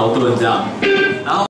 矛盾这样。然后